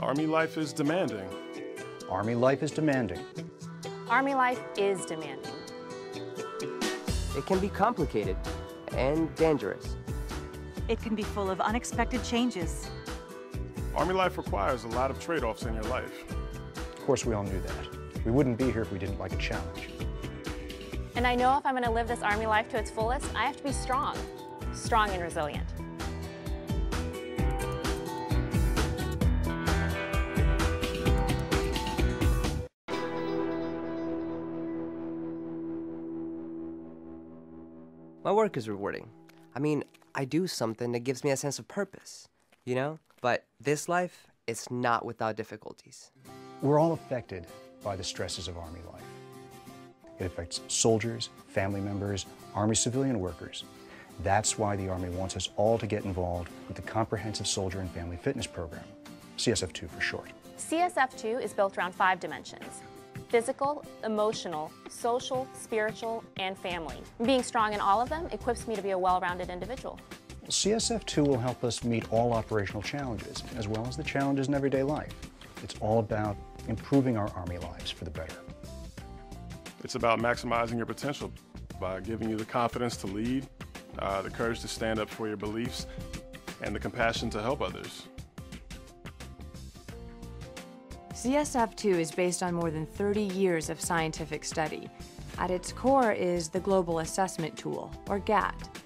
Army life is demanding. Army life is demanding. Army life is demanding. It can be complicated and dangerous. It can be full of unexpected changes. Army life requires a lot of trade-offs in your life. Of course, we all knew that. We wouldn't be here if we didn't like a challenge. And I know if I'm going to live this Army life to its fullest, I have to be strong. Strong and resilient. My work is rewarding. I mean, I do something that gives me a sense of purpose, you know? But this life is not without difficulties. We're all affected by the stresses of Army life. It affects soldiers, family members, Army civilian workers. That's why the Army wants us all to get involved with the Comprehensive Soldier and Family Fitness Program, CSF2 for short. CSF2 is built around five dimensions physical, emotional, social, spiritual, and family. Being strong in all of them equips me to be a well rounded individual. CSF2 will help us meet all operational challenges, as well as the challenges in everyday life. It's all about improving our Army lives for the better. It's about maximizing your potential by giving you the confidence to lead, uh, the courage to stand up for your beliefs, and the compassion to help others. CSF2 is based on more than 30 years of scientific study. At its core is the Global Assessment Tool, or GAT.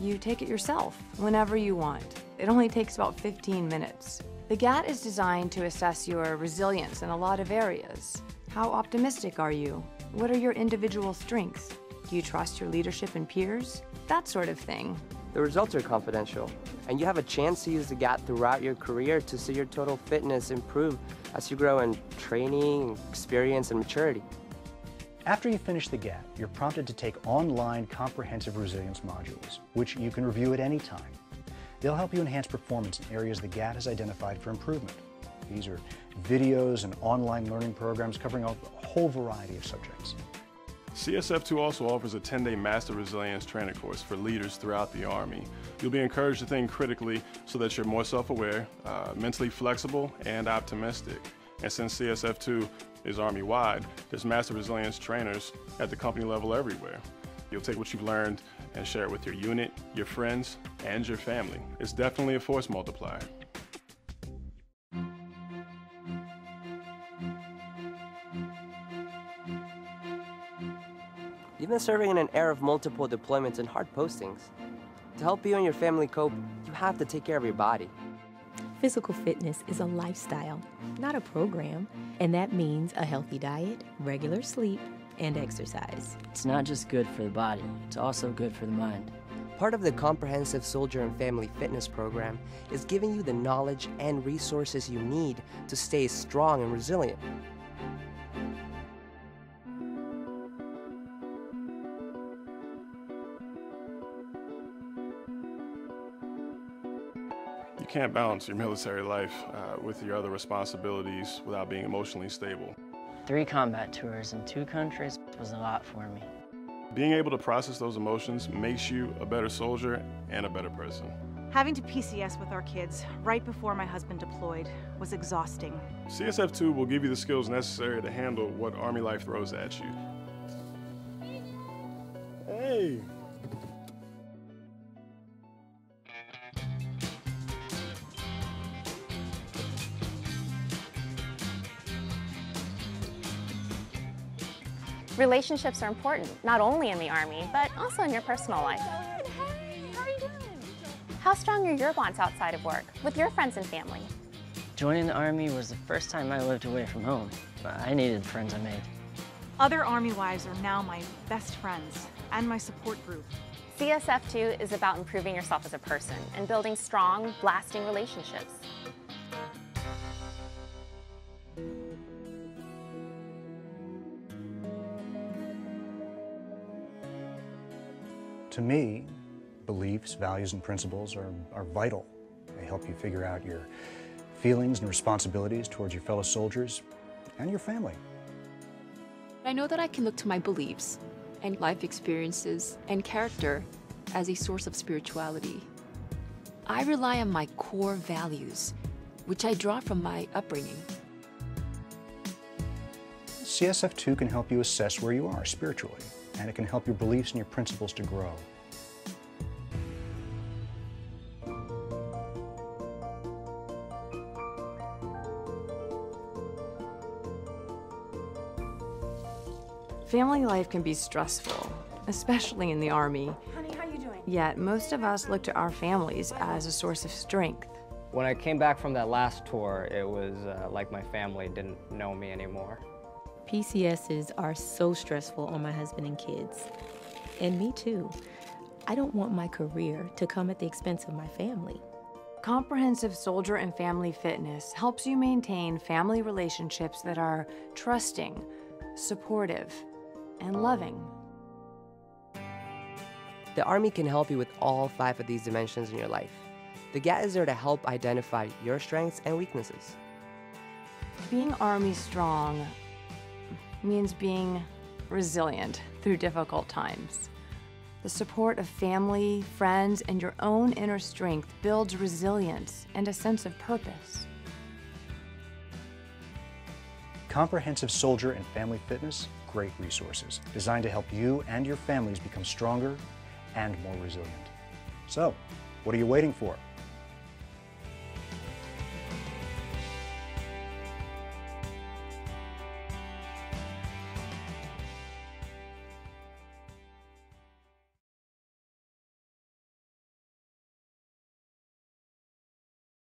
You take it yourself whenever you want. It only takes about 15 minutes. The GAT is designed to assess your resilience in a lot of areas. How optimistic are you? What are your individual strengths? Do you trust your leadership and peers? That sort of thing. The results are confidential, and you have a chance to use the GAT throughout your career to see your total fitness improve as you grow in training, experience, and maturity. After you finish the GAT, you're prompted to take online comprehensive resilience modules, which you can review at any time. They'll help you enhance performance in areas the GAT has identified for improvement. These are videos and online learning programs covering a whole variety of subjects. CSF2 also offers a 10-day Master Resilience training course for leaders throughout the Army. You'll be encouraged to think critically so that you're more self-aware, uh, mentally flexible, and optimistic. And since CSF2 is Army-wide, there's Master Resilience trainers at the company level everywhere. You'll take what you've learned and share it with your unit, your friends, and your family. It's definitely a force multiplier. Been serving in an era of multiple deployments and hard postings. To help you and your family cope, you have to take care of your body. Physical fitness is a lifestyle, not a program, and that means a healthy diet, regular sleep, and exercise. It's not just good for the body, it's also good for the mind. Part of the Comprehensive Soldier and Family Fitness Program is giving you the knowledge and resources you need to stay strong and resilient. You can't balance your military life uh, with your other responsibilities without being emotionally stable. Three combat tours in two countries was a lot for me. Being able to process those emotions makes you a better soldier and a better person. Having to PCS with our kids right before my husband deployed was exhausting. CSF2 will give you the skills necessary to handle what Army life throws at you. Hey! Relationships are important, not only in the Army, but also in your personal life. How strong are your bonds outside of work, with your friends and family? Joining the Army was the first time I lived away from home, but I needed the friends I made. Other Army wives are now my best friends and my support group. CSF2 is about improving yourself as a person and building strong, lasting relationships. To me, beliefs, values, and principles are, are vital. They help you figure out your feelings and responsibilities towards your fellow soldiers and your family. I know that I can look to my beliefs and life experiences and character as a source of spirituality. I rely on my core values which I draw from my upbringing. CSF2 can help you assess where you are spiritually, and it can help your beliefs and your principles to grow. Family life can be stressful, especially in the Army. Honey, how you doing? Yet, most of us look to our families as a source of strength. When I came back from that last tour, it was uh, like my family didn't know me anymore. PCSs are so stressful on my husband and kids. And me too. I don't want my career to come at the expense of my family. Comprehensive soldier and family fitness helps you maintain family relationships that are trusting, supportive, and loving. The Army can help you with all five of these dimensions in your life. The GAT is there to help identify your strengths and weaknesses. Being Army strong means being resilient through difficult times. The support of family, friends, and your own inner strength builds resilience and a sense of purpose. Comprehensive Soldier and Family Fitness, great resources designed to help you and your families become stronger and more resilient. So, what are you waiting for?